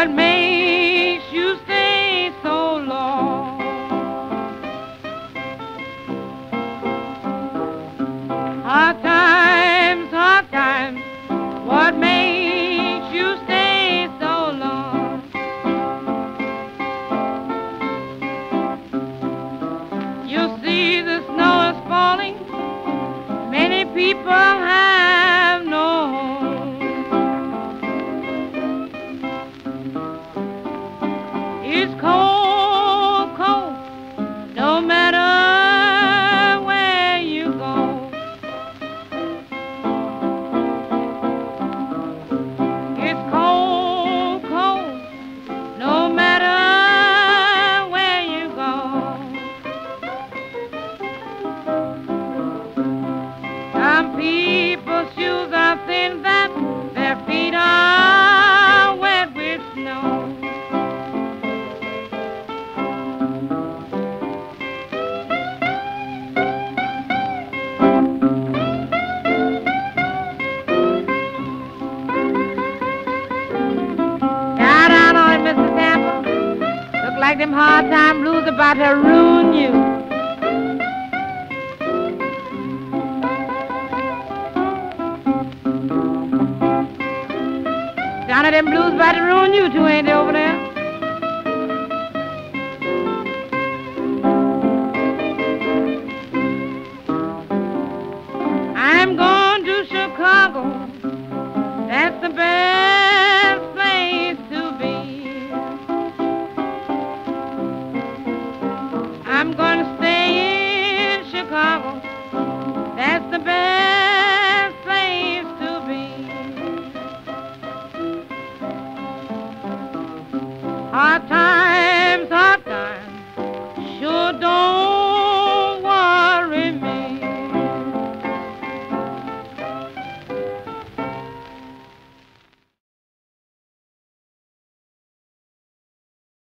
what made It's cold, cold, no matter where you go. It's cold, cold, no matter where you go. Some people's shoes are thin that their feet are. Them hard time blues about to ruin you. Down at them blues about to ruin you too, ain't they over there? I'm going to Chicago. I'm gonna stay in Chicago. That's the best place to be. Hard times.